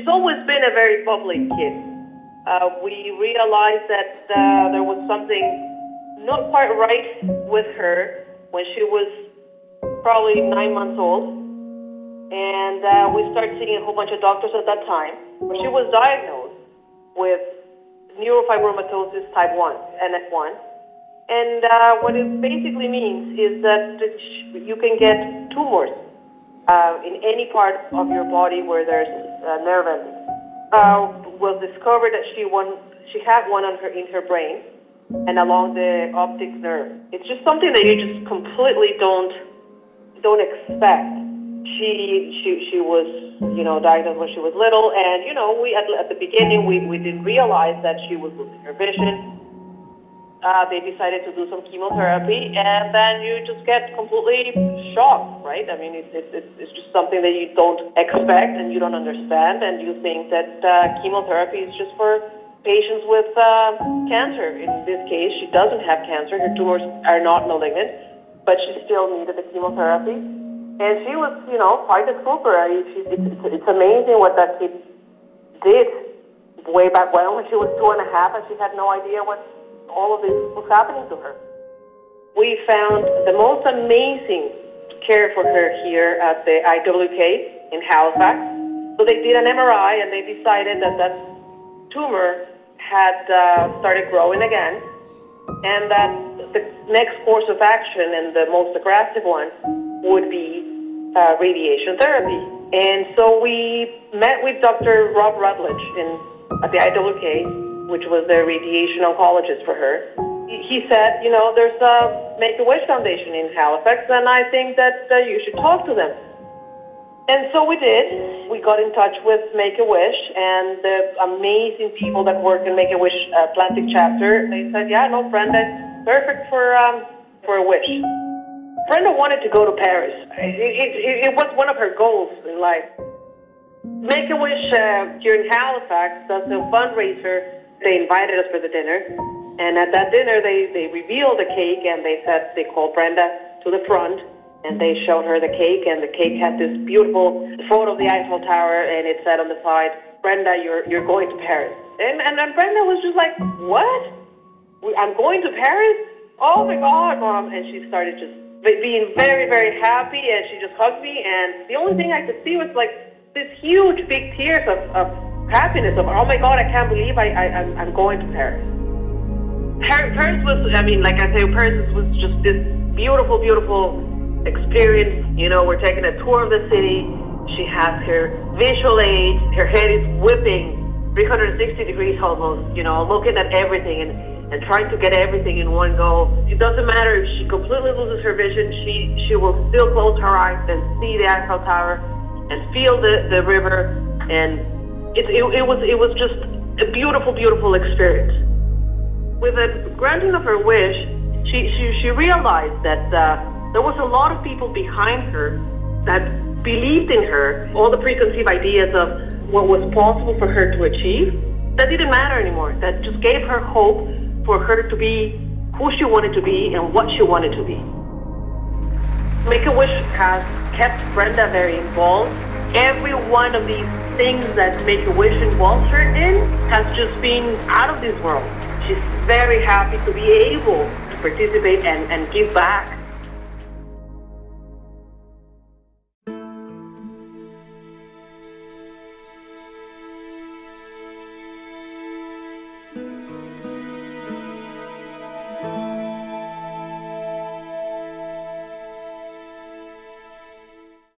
she's always been a very bubbly kid. Uh, we realized that uh, there was something not quite right with her when she was probably nine months old. And uh, we started seeing a whole bunch of doctors at that time. She was diagnosed with neurofibromatosis type 1, NF1. And uh, what it basically means is that you can get tumors uh, in any part of your body where there's a nerve. Uh, was discovered that she won, she had one on her in her brain and along the optic nerve. It's just something that you just completely don't don't expect. She she she was you know diagnosed when she was little, and you know we at, at the beginning we we didn't realize that she was losing her vision uh, they decided to do some chemotherapy, and then you just get completely shocked, right? I mean, it's, it's, it's just something that you don't expect and you don't understand, and you think that uh, chemotherapy is just for patients with uh, cancer. In this case, she doesn't have cancer, her tumors are not malignant, but she still needed the chemotherapy. And she was, you know, quite a trooper. I mean, she, it's, it's amazing what that kid did way back when, when she was two and a half, and she had no idea what all of this was happening to her. We found the most amazing care for her here at the IWK in Halifax. So they did an MRI and they decided that that tumor had uh, started growing again and that the next course of action and the most aggressive one would be uh, radiation therapy. And so we met with Dr. Rob Rutledge in, at the IWK which was the radiation oncologist for her, he said, you know, there's a Make-A-Wish Foundation in Halifax, and I think that uh, you should talk to them. And so we did. We got in touch with Make-A-Wish and the amazing people that work in Make-A-Wish Atlantic chapter. They said, yeah, no, Brenda, perfect for, um, for a wish. Brenda wanted to go to Paris. It, it, it was one of her goals in life. Make-A-Wish uh, here in Halifax does a fundraiser they invited us for the dinner. And at that dinner, they, they revealed the cake and they said, they called Brenda to the front and they showed her the cake. And the cake had this beautiful photo of the Eiffel Tower and it said on the side, Brenda, you're, you're going to Paris. And, and then Brenda was just like, what? I'm going to Paris? Oh my God, mom. And she started just being very, very happy and she just hugged me. And the only thing I could see was like this huge big tears of, of happiness of, oh my God, I can't believe I, I, I'm, I'm going to Paris. Paris was, I mean, like I say, Paris was just this beautiful, beautiful experience. You know, we're taking a tour of the city. She has her visual aid. Her head is whipping 360 degrees almost, you know, looking at everything and, and trying to get everything in one go. It doesn't matter if she completely loses her vision, she, she will still close her eyes and see the Eiffel Tower and feel the, the river and it, it, it was it was just a beautiful, beautiful experience. With the granting of her wish, she she, she realized that uh, there was a lot of people behind her that believed in her. All the preconceived ideas of what was possible for her to achieve that didn't matter anymore. That just gave her hope for her to be who she wanted to be and what she wanted to be. Make a Wish has kept Brenda very involved. Every one of these things that Make-A-Wish involves her in has just been out of this world. She's very happy to be able to participate and, and give back